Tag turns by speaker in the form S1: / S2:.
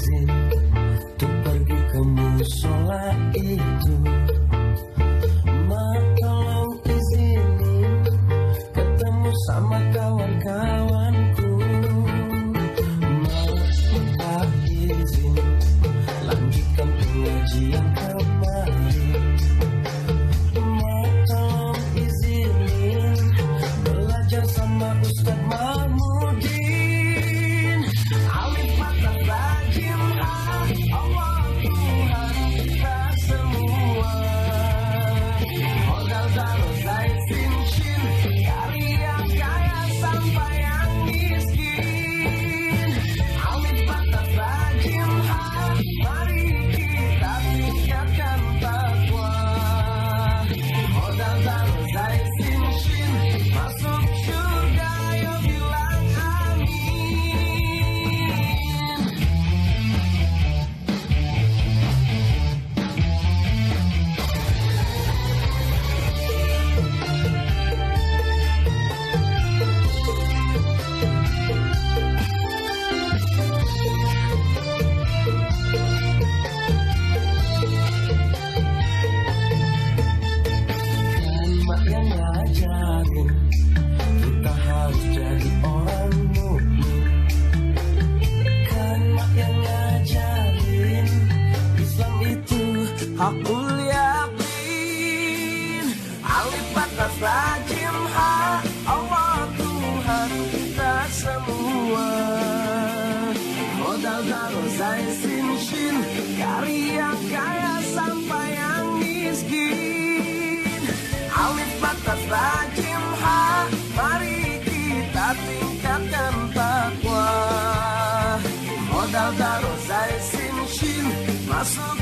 S1: izin Untuk pergi ke musola itu. Ma tolong izinin Ketemu sama kawan-kawanku. Ma tolong izin Lanjutkan pengajian kemarin Ma tolong izinin Belajar sama Ustadz Mahmudin pelajarin Kita harus jadi orang mukmin Kan mak yang ngajarin Islam itu hak yakin Alif batas rajim hak Allah Tuhan kita semua. Modal daro zain sin shin Karya kaya sampai yang miskin. Alif batas rajim ha. Mari kita tingkatkan takwa. Modal darusai sin shin. Masuk